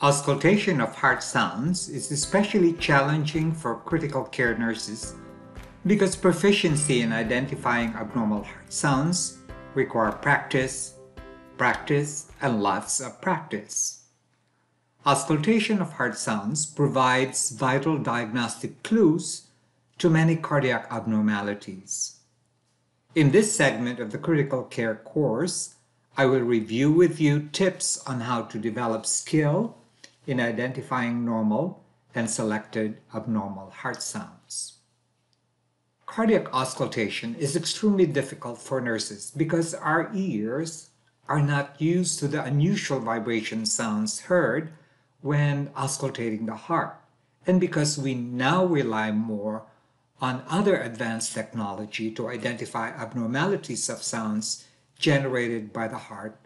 Auscultation of heart sounds is especially challenging for critical care nurses because proficiency in identifying abnormal heart sounds require practice, practice, and lots of practice. Auscultation of heart sounds provides vital diagnostic clues to many cardiac abnormalities. In this segment of the critical care course, I will review with you tips on how to develop skill in identifying normal and selected abnormal heart sounds. Cardiac auscultation is extremely difficult for nurses because our ears are not used to the unusual vibration sounds heard when auscultating the heart, and because we now rely more on other advanced technology to identify abnormalities of sounds generated by the heart,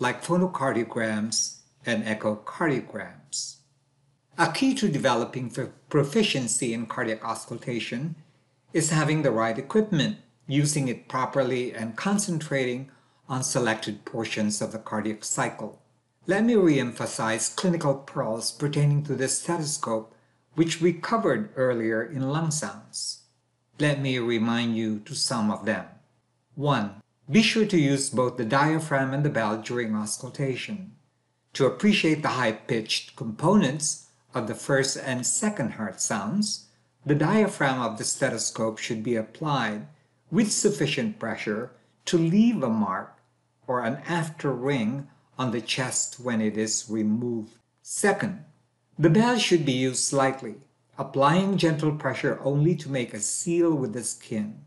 like phonocardiograms and echocardiograms. A key to developing proficiency in cardiac auscultation is having the right equipment, using it properly, and concentrating on selected portions of the cardiac cycle. Let me re-emphasize clinical pearls pertaining to the stethoscope, which we covered earlier in lung sounds. Let me remind you to some of them. 1. Be sure to use both the diaphragm and the bell during auscultation. To appreciate the high-pitched components of the first and second heart sounds, the diaphragm of the stethoscope should be applied with sufficient pressure to leave a mark or an after ring on the chest when it is removed. Second, the bell should be used slightly, applying gentle pressure only to make a seal with the skin.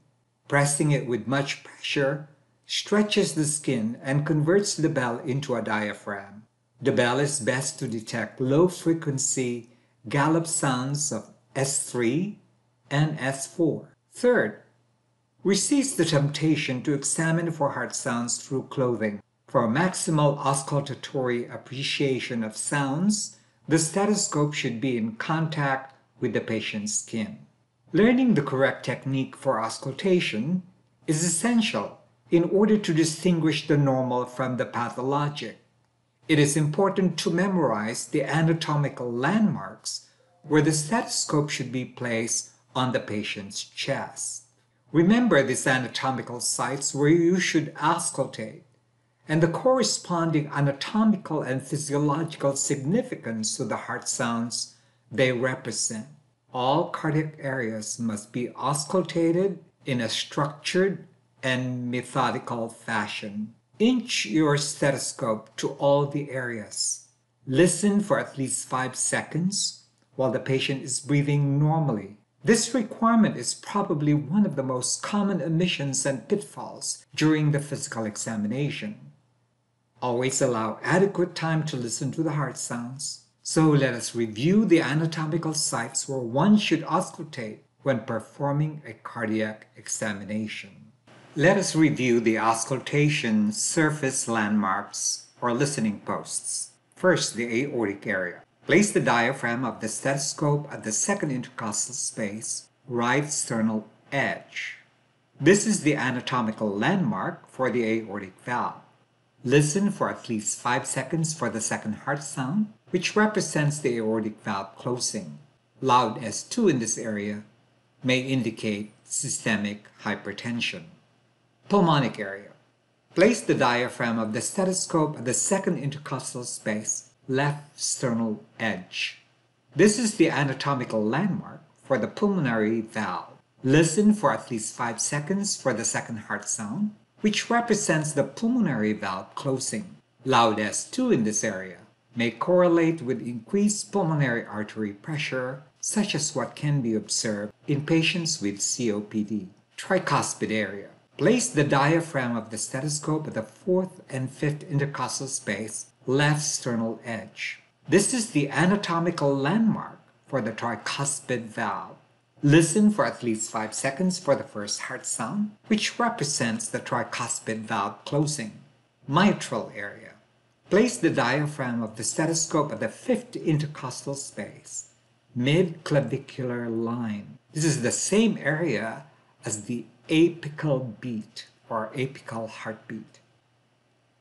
Pressing it with much pressure stretches the skin and converts the bell into a diaphragm. The bell is best to detect low frequency gallop sounds of S3 and S4. Third, resist the temptation to examine for heart sounds through clothing. For maximal auscultatory appreciation of sounds, the stethoscope should be in contact with the patient's skin. Learning the correct technique for auscultation is essential in order to distinguish the normal from the pathologic. It is important to memorize the anatomical landmarks where the stethoscope should be placed on the patient's chest. Remember these anatomical sites where you should auscultate and the corresponding anatomical and physiological significance to the heart sounds they represent. All cardiac areas must be auscultated in a structured and methodical fashion. Inch your stethoscope to all the areas. Listen for at least 5 seconds while the patient is breathing normally. This requirement is probably one of the most common omissions and pitfalls during the physical examination. Always allow adequate time to listen to the heart sounds. So let us review the anatomical sites where one should auscultate when performing a cardiac examination. Let us review the auscultation surface landmarks or listening posts. First, the aortic area. Place the diaphragm of the stethoscope at the second intercostal space, right sternal edge. This is the anatomical landmark for the aortic valve. Listen for at least 5 seconds for the second heart sound, which represents the aortic valve closing. Loud S2 in this area may indicate systemic hypertension pulmonic area. Place the diaphragm of the stethoscope at the second intercostal space, left sternal edge. This is the anatomical landmark for the pulmonary valve. Listen for at least 5 seconds for the second heart sound, which represents the pulmonary valve closing. Loud S2 in this area may correlate with increased pulmonary artery pressure, such as what can be observed in patients with COPD. Tricuspid area. Place the diaphragm of the stethoscope at the fourth and fifth intercostal space, left sternal edge. This is the anatomical landmark for the tricuspid valve. Listen for at least 5 seconds for the first heart sound, which represents the tricuspid valve closing. Mitral area. Place the diaphragm of the stethoscope at the fifth intercostal space, mid-clavicular line. This is the same area as the apical beat or apical heartbeat.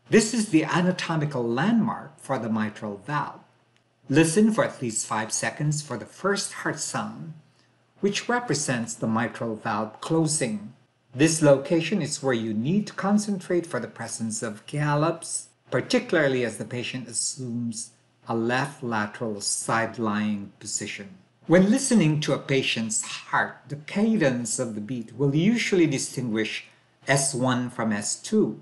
This is the anatomical landmark for the mitral valve. Listen for at least 5 seconds for the first heart sound, which represents the mitral valve closing. This location is where you need to concentrate for the presence of gallops, particularly as the patient assumes a left lateral side-lying position. When listening to a patient's heart, the cadence of the beat will usually distinguish S1 from S2.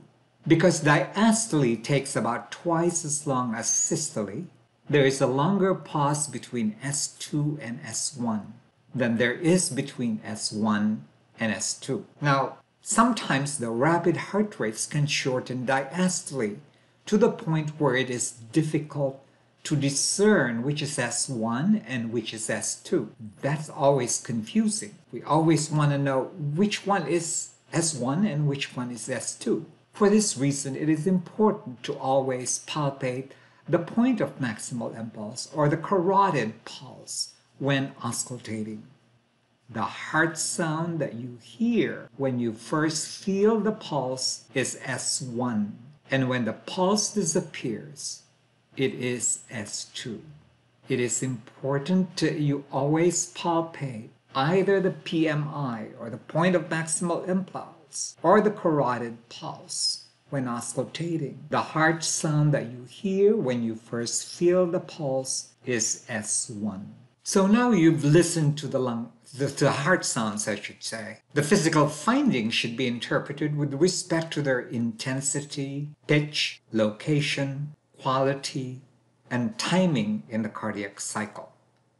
Because diastole takes about twice as long as systole, there is a longer pause between S2 and S1 than there is between S1 and S2. Now, sometimes the rapid heart rates can shorten diastole to the point where it is difficult to discern which is S1 and which is S2. That's always confusing. We always want to know which one is S1 and which one is S2. For this reason, it is important to always palpate the point of maximal impulse or the carotid pulse when auscultating. The heart sound that you hear when you first feel the pulse is S1, and when the pulse disappears, it is S2. It is important to you always palpate either the PMI or the point of maximal impulse or the carotid pulse when auscultating. The heart sound that you hear when you first feel the pulse is S1. So now you've listened to the lung the, the heart sounds, I should say. The physical findings should be interpreted with respect to their intensity, pitch, location, quality, and timing in the cardiac cycle.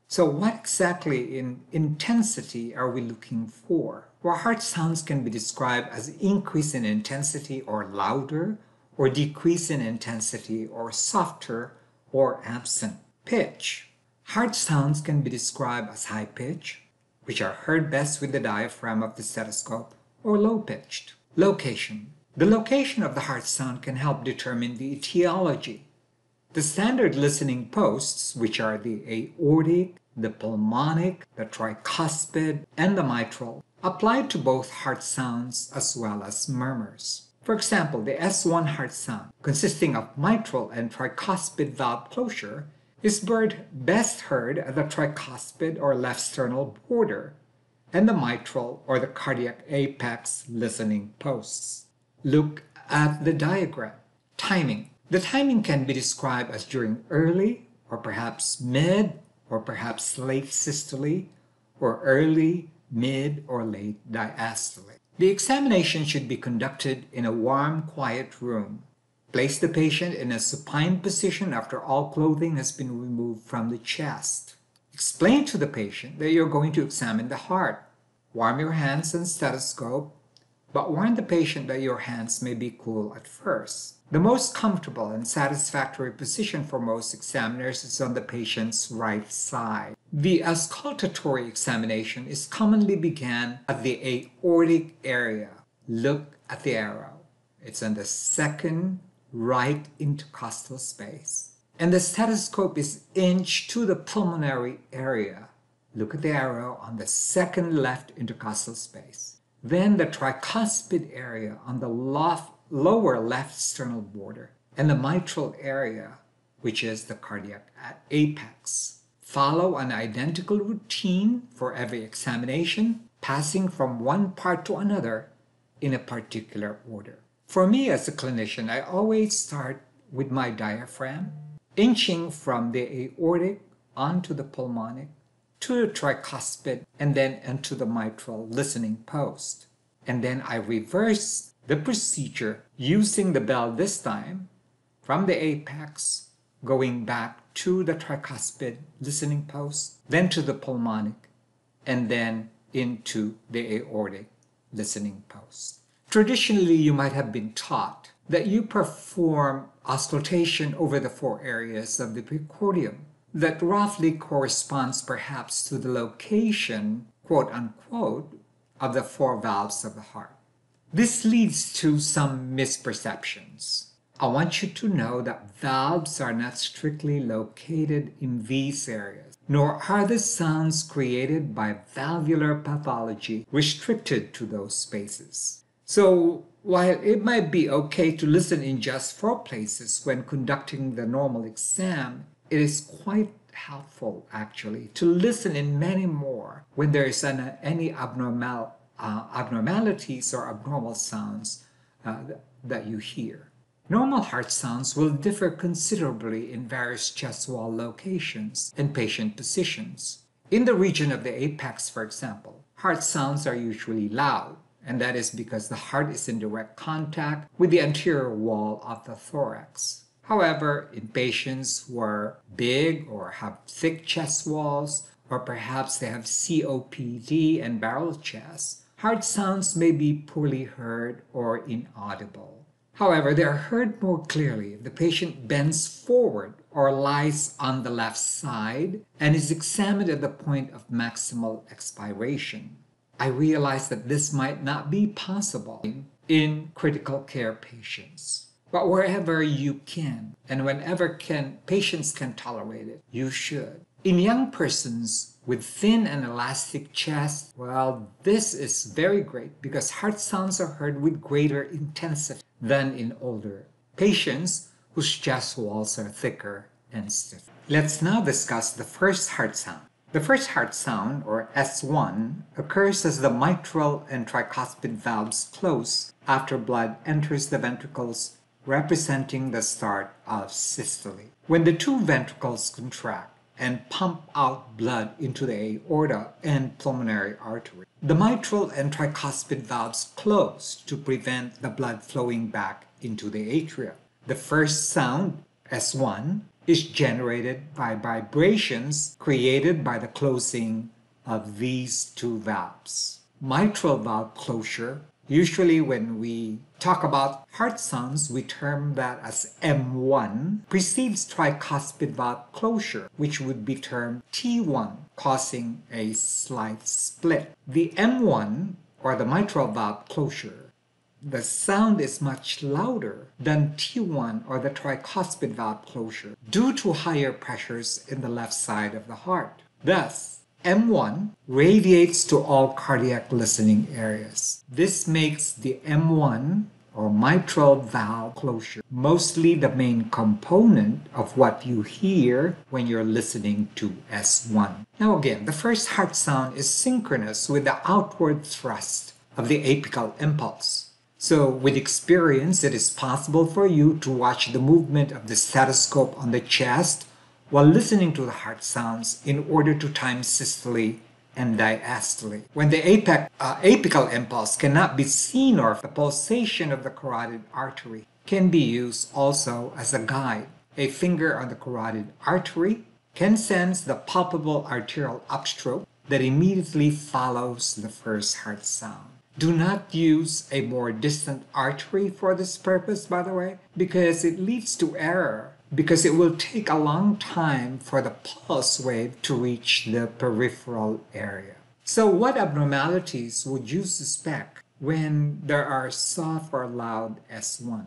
So, what exactly in intensity are we looking for? Well, heart sounds can be described as increase in intensity or louder, or decrease in intensity or softer or absent. Pitch. Heart sounds can be described as high pitch, which are heard best with the diaphragm of the stethoscope, or low pitched. Location. The location of the heart sound can help determine the etiology. The standard listening posts, which are the aortic, the pulmonic, the tricuspid, and the mitral, apply to both heart sounds as well as murmurs. For example, the S1 heart sound, consisting of mitral and tricuspid valve closure, is best heard at the tricuspid or left sternal border and the mitral or the cardiac apex listening posts. Look at the diagram. Timing. The timing can be described as during early or perhaps mid or perhaps late systole or early, mid, or late diastole. The examination should be conducted in a warm, quiet room Place the patient in a supine position after all clothing has been removed from the chest. Explain to the patient that you're going to examine the heart. Warm your hands and stethoscope, but warn the patient that your hands may be cool at first. The most comfortable and satisfactory position for most examiners is on the patient's right side. The auscultatory examination is commonly began at the aortic area. Look at the arrow. It's on the second right intercostal space. And the stethoscope is inched to the pulmonary area. Look at the arrow on the second left intercostal space. Then the tricuspid area on the lof- lower left sternal border, and the mitral area, which is the cardiac apex. Follow an identical routine for every examination, passing from one part to another in a particular order. For me as a clinician, I always start with my diaphragm, inching from the aortic onto the pulmonic to the tricuspid and then into the mitral listening post. And then I reverse the procedure using the bell this time from the apex going back to the tricuspid listening post, then to the pulmonic, and then into the aortic listening post. Traditionally, you might have been taught that you perform auscultation over the four areas of the precordium that roughly corresponds perhaps to the location, quote unquote, of the four valves of the heart. This leads to some misperceptions. I want you to know that valves are not strictly located in these areas, nor are the sounds created by valvular pathology restricted to those spaces. So while it might be okay to listen in just four places when conducting the normal exam, it is quite helpful actually to listen in many more when there is an, any abnormal uh, abnormalities or abnormal sounds uh, that you hear. Normal heart sounds will differ considerably in various chest wall locations and patient positions. In the region of the apex, for example, heart sounds are usually loud, and that is because the heart is in direct contact with the anterior wall of the thorax. However, in patients who are big or have thick chest walls, or perhaps they have COPD and barrel chest, heart sounds may be poorly heard or inaudible. However, they are heard more clearly if the patient bends forward or lies on the left side and is examined at the point of maximal expiration. I realize that this might not be possible in critical care patients. But wherever you can and whenever can patients can tolerate it, you should. In young persons with thin and elastic chest, well, this is very great because heart sounds are heard with greater intensity than in older patients whose chest walls are thicker and stiff. Let's now discuss the first heart sound. The first heart sound, or S1, occurs as the mitral and tricuspid valves close after blood enters the ventricles representing the start of systole. When the two ventricles contract and pump out blood into the aorta and pulmonary artery, the mitral and tricuspid valves close to prevent the blood flowing back into the atria. The first sound, S1, is generated by vibrations created by the closing of these two valves. Mitral valve closure Usually when we talk about heart sounds, we term that as M1, precedes tricuspid valve closure, which would be termed T1, causing a slight split. The M1, or the mitral valve closure, the sound is much louder than T1 or the tricuspid valve closure due to higher pressures in the left side of the heart. Thus, M1 radiates to all cardiac listening areas. This makes the M1 or mitral valve closure mostly the main component of what you hear when you're listening to S1. Now again, the first heart sound is synchronous with the outward thrust of the apical impulse. So with experience, it is possible for you to watch the movement of the stethoscope on the chest while listening to the heart sounds in order to time systole and diastole. When the uh, apical impulse cannot be seen or the pulsation of the carotid artery can be used also as a guide. A finger on the carotid artery can sense the palpable arterial upstroke that immediately follows the first heart sound. Do not use a more distant artery for this purpose, by the way, because it leads to error because it will take a long time for the pulse wave to reach the peripheral area. So, what abnormalities would you suspect when there are soft or loud S1?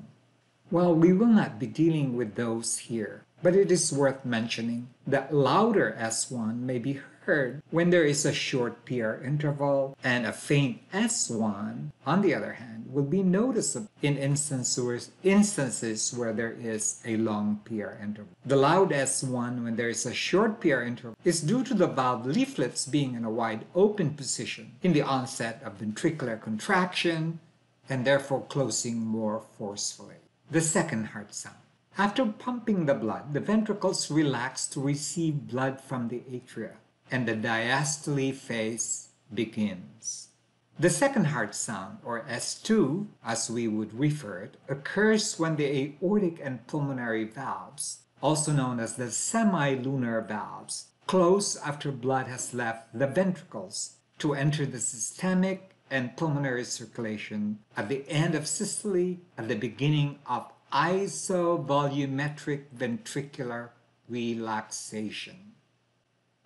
Well, we will not be dealing with those here, but it is worth mentioning that louder S1 may be heard when there is a short PR interval, and a faint S1, on the other hand, will be noticeable in instances, instances where there is a long PR interval. The loud S1 when there is a short PR interval is due to the valve leaflets being in a wide open position in the onset of ventricular contraction and therefore closing more forcefully. The second heart sound. After pumping the blood, the ventricles relax to receive blood from the atria and the diastole phase begins. The second heart sound, or S2, as we would refer it, occurs when the aortic and pulmonary valves, also known as the semilunar valves, close after blood has left the ventricles to enter the systemic and pulmonary circulation at the end of systole at the beginning of isovolumetric ventricular relaxation.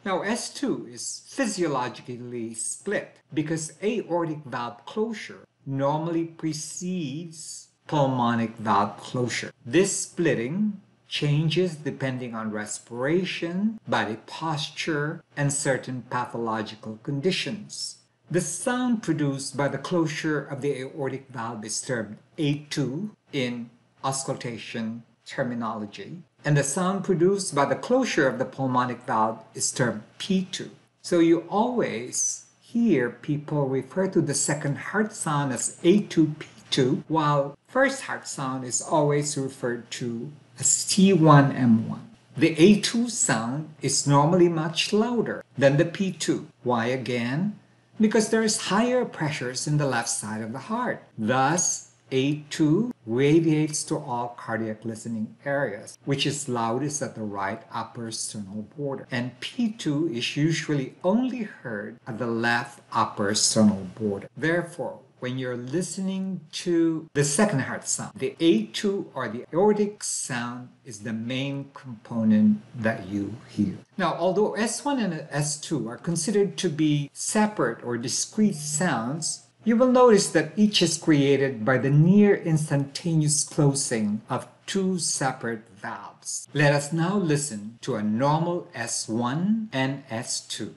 Now S2 is physiologically split because aortic valve closure normally precedes pulmonic valve closure. This splitting changes depending on respiration, body posture, and certain pathological conditions. The sound produced by the closure of the aortic valve is termed A2 in auscultation terminology and the sound produced by the closure of the pulmonic valve is termed P2. So you always hear people refer to the second heart sound as A2P2, while first heart sound is always referred to as T1M1. The A2 sound is normally much louder than the P2. Why again? Because there is higher pressures in the left side of the heart. Thus, A2 radiates to all cardiac listening areas, which is loudest at the right upper sternal border. And P2 is usually only heard at the left upper sternal border. Therefore, when you're listening to the second heart sound. The A2 or the aortic sound is the main component that you hear. Now, although S1 and S2 are considered to be separate or discrete sounds, you will notice that each is created by the near instantaneous closing of two separate valves. Let us now listen to a normal S1 and S2.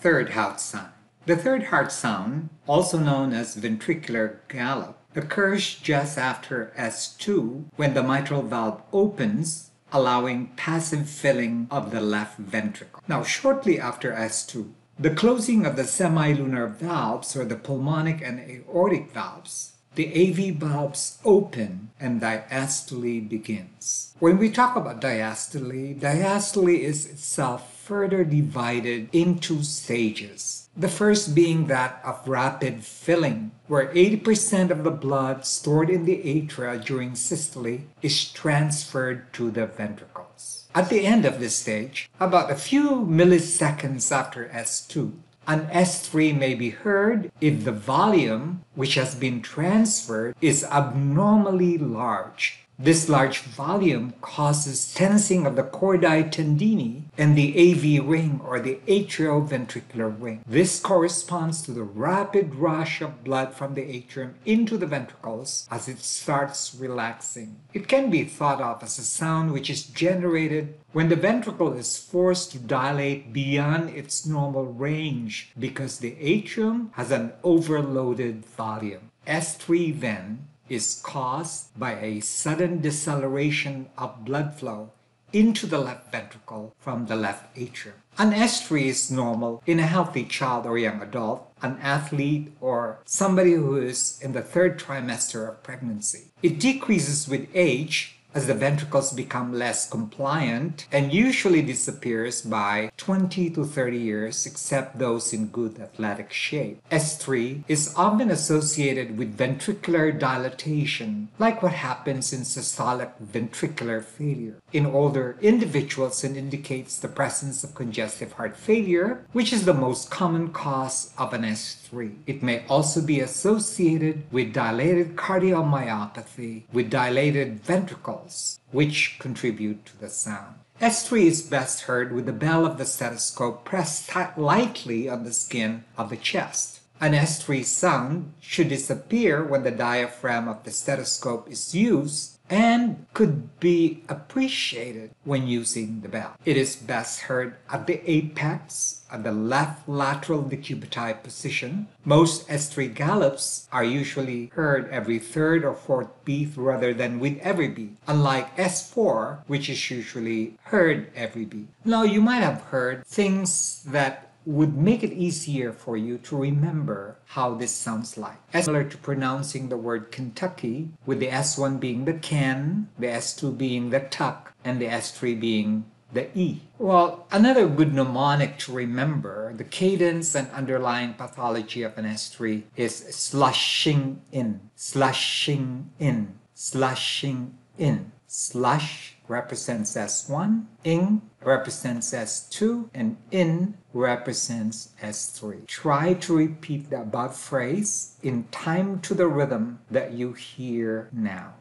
Third heart sound. The third heart sound, also known as ventricular gallop, occurs just after S2 when the mitral valve opens, allowing passive filling of the left ventricle. Now, shortly after S2, the closing of the semilunar valves or the pulmonic and aortic valves, the AV valves open and diastole begins. When we talk about diastole, diastole is itself further divided into stages. The first being that of rapid filling, where 80% of the blood stored in the atria during systole is transferred to the ventricles. At the end of this stage, about a few milliseconds after S2, an S3 may be heard if the volume which has been transferred is abnormally large this large volume causes tensing of the chordae tendineae and the AV ring or the atrioventricular ring. This corresponds to the rapid rush of blood from the atrium into the ventricles as it starts relaxing. It can be thought of as a sound which is generated when the ventricle is forced to dilate beyond its normal range because the atrium has an overloaded volume. S3 then is caused by a sudden deceleration of blood flow into the left ventricle from the left atrium. An S3 is normal in a healthy child or young adult, an athlete, or somebody who is in the third trimester of pregnancy. It decreases with age as the ventricles become less compliant and usually disappears by 20 to 30 years except those in good athletic shape. S3 is often associated with ventricular dilatation like what happens in systolic ventricular failure. In older individuals it indicates the presence of congestive heart failure which is the most common cause of an S3. It may also be associated with dilated cardiomyopathy with dilated ventricles which contribute to the sound. S3 is best heard with the bell of the stethoscope pressed lightly on the skin of the chest. An S3 sound should disappear when the diaphragm of the stethoscope is used and could be appreciated when using the bell. It is best heard at the apex at the left lateral decubiti position. Most S3 gallops are usually heard every third or fourth beat rather than with every beat, unlike S4, which is usually heard every beat. Now, you might have heard things that would make it easier for you to remember how this sounds like. Similar to pronouncing the word Kentucky, with the S1 being the Ken, the S2 being the Tuck, and the S3 being the E. Well, another good mnemonic to remember, the cadence and underlying pathology of an S3 is slushing in, slushing in, slushing in. Slush represents S1, ing represents S2, and in represents S3. Try to repeat the above phrase in time to the rhythm that you hear now.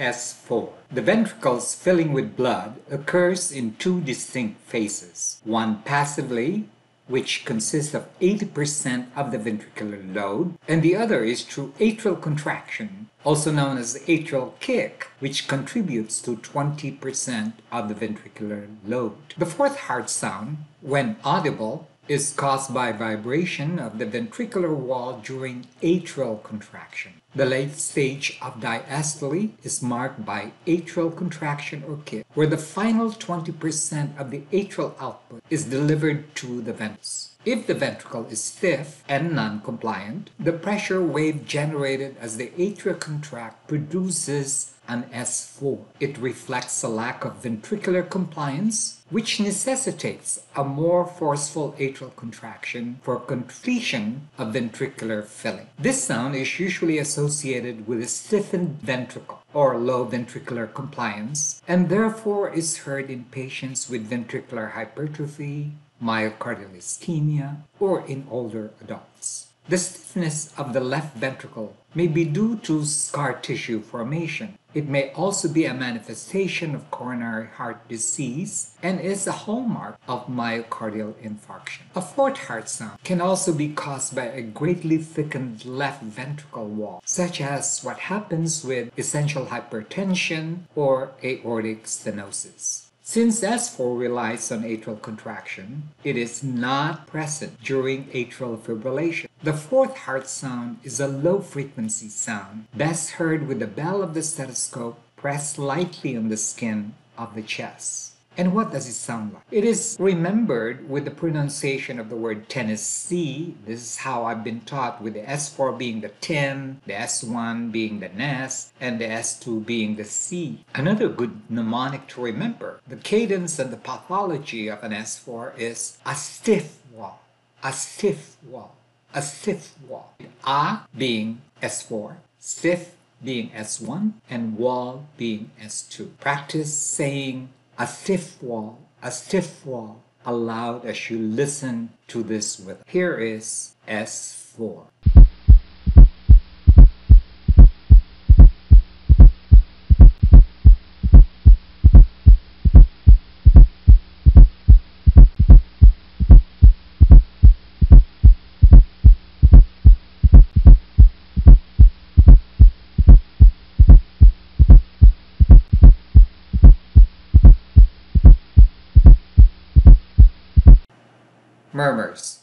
S4. The ventricles filling with blood occurs in two distinct phases. One passively, which consists of 80% of the ventricular load, and the other is through atrial contraction, also known as atrial kick, which contributes to 20% of the ventricular load. The fourth heart sound, when audible, is caused by vibration of the ventricular wall during atrial contraction. The late stage of diastole is marked by atrial contraction or kick, where the final 20% of the atrial output is delivered to the ventricles. If the ventricle is stiff and non-compliant, the pressure wave generated as the atria contract produces an S4. It reflects a lack of ventricular compliance, which necessitates a more forceful atrial contraction for completion of ventricular filling. This sound is usually associated with a stiffened ventricle or low ventricular compliance, and therefore is heard in patients with ventricular hypertrophy, myocardial ischemia, or in older adults. The stiffness of the left ventricle may be due to scar tissue formation. It may also be a manifestation of coronary heart disease and is a hallmark of myocardial infarction. A fourth heart sound can also be caused by a greatly thickened left ventricle wall, such as what happens with essential hypertension or aortic stenosis. Since S4 relies on atrial contraction, it is not present during atrial fibrillation. The fourth heart sound is a low frequency sound, best heard with the bell of the stethoscope pressed lightly on the skin of the chest. And what does it sound like? It is remembered with the pronunciation of the word Tennessee. This is how I've been taught with the S4 being the ten, the S1 being the nest, and the S2 being the C. Another good mnemonic to remember, the cadence and the pathology of an S4 is a stiff wall, a stiff wall, a stiff wall. A being S4, stiff being S1, and wall being S2. Practice saying a stiff wall, a stiff wall, aloud as you listen to this with. Here is S4. Murmurs.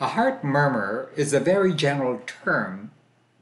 A heart murmur is a very general term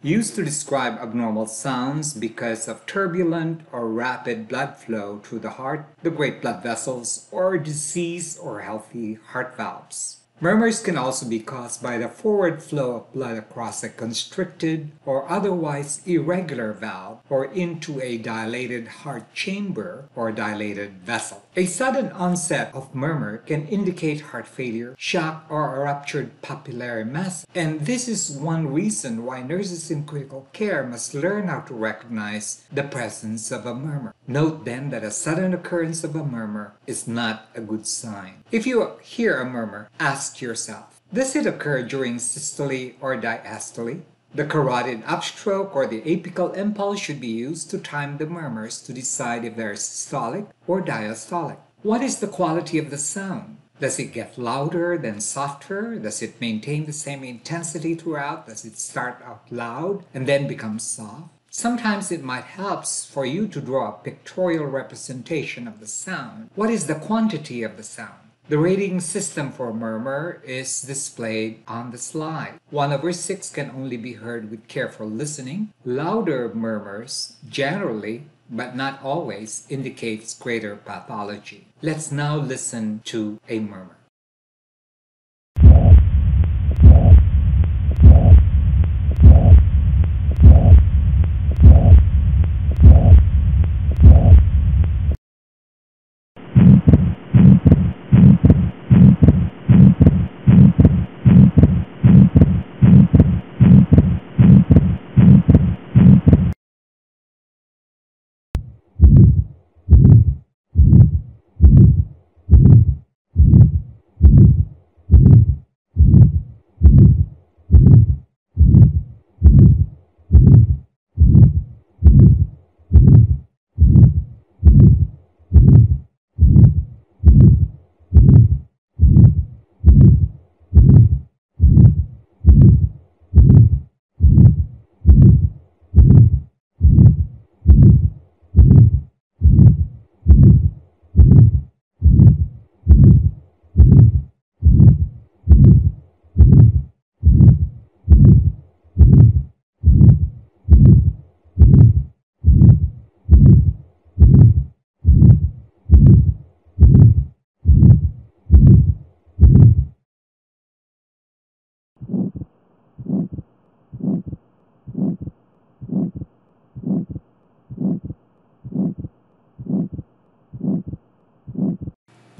used to describe abnormal sounds because of turbulent or rapid blood flow through the heart, the great blood vessels, or disease or healthy heart valves. Murmurs can also be caused by the forward flow of blood across a constricted or otherwise irregular valve or into a dilated heart chamber or dilated vessel. A sudden onset of murmur can indicate heart failure, shock, or a ruptured papillary mass, and this is one reason why nurses in critical care must learn how to recognize the presence of a murmur. Note then that a sudden occurrence of a murmur is not a good sign. If you hear a murmur, ask yourself, does it occur during systole or diastole? The carotid upstroke or the apical impulse should be used to time the murmurs to decide if they're systolic or diastolic. What is the quality of the sound? Does it get louder then softer? Does it maintain the same intensity throughout? Does it start out loud and then become soft? Sometimes it might help for you to draw a pictorial representation of the sound. What is the quantity of the sound? The rating system for murmur is displayed on the slide. 1 over 6 can only be heard with careful listening. Louder murmurs, generally, but not always, indicates greater pathology. Let's now listen to a murmur.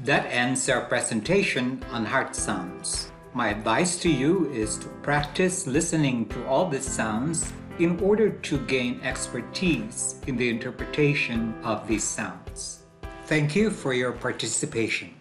That ends our presentation on heart sounds. My advice to you is to practice listening to all these sounds in order to gain expertise in the interpretation of these sounds. Thank you for your participation.